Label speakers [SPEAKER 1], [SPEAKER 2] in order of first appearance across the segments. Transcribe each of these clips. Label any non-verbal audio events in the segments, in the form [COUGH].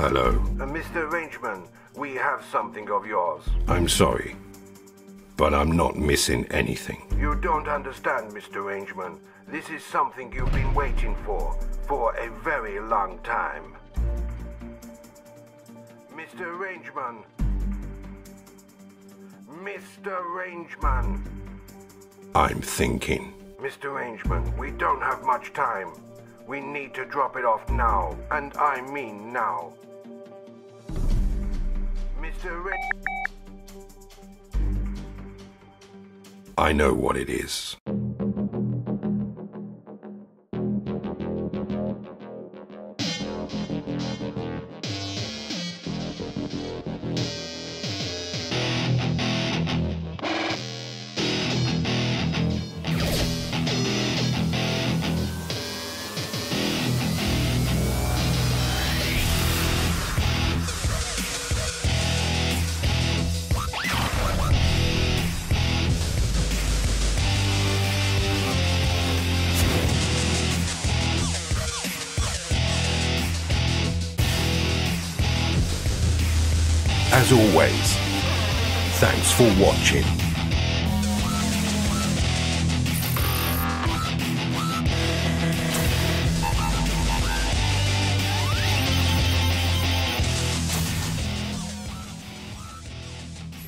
[SPEAKER 1] Hello.
[SPEAKER 2] Uh, Mr. Rangeman, we have something of yours.
[SPEAKER 1] I'm sorry, but I'm not missing anything.
[SPEAKER 2] You don't understand, Mr. Rangeman. This is something you've been waiting for, for a very long time. Mr. Rangeman. Mr. Rangeman.
[SPEAKER 1] I'm thinking.
[SPEAKER 2] Mr. Rangeman, we don't have much time. We need to drop it off now, and I mean now. Mr. Rangeman.
[SPEAKER 1] I know what it is. As always, thanks for watching.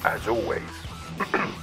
[SPEAKER 1] As always, [CLEARS THROAT]